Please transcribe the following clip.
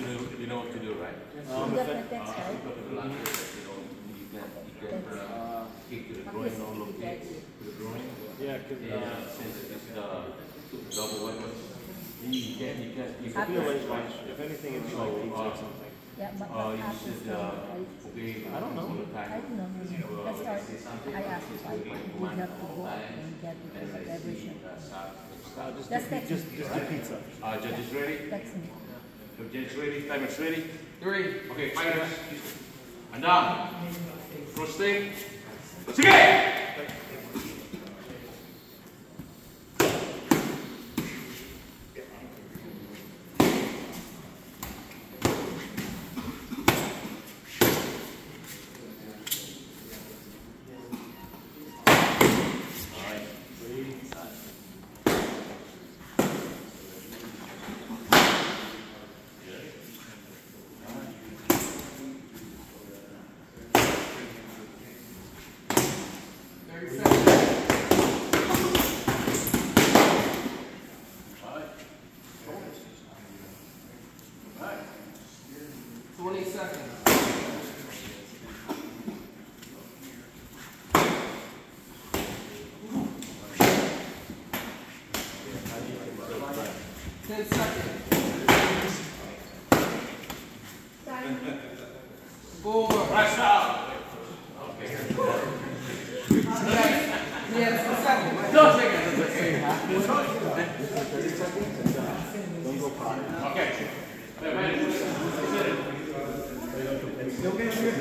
to do, you know what to do, right? You got the text, Uh, right? you got the black, you know, you can, you can, uh, kick to the drawing, all locate to the drawing. Yeah, 'cause, And, uh, since it is the double weapon, you can, you can, you can. feel like, like, if anything, it'd be like pizza or something. Yeah, but Uh, but you should, uh, I, obey. I don't know. all the I don't know, let's start, I asked if I, we have to go and get it for the beverage. Uh, just, That's just, just do pizza. Uh, judges ready? Text me. Ready? Timers ready? Three. Okay, fighters. And down. First thing. Sige! Twenty seconds. Ten seconds. Four. Rest out. Yes, a second. No seconds. Okay. Eu quero ver.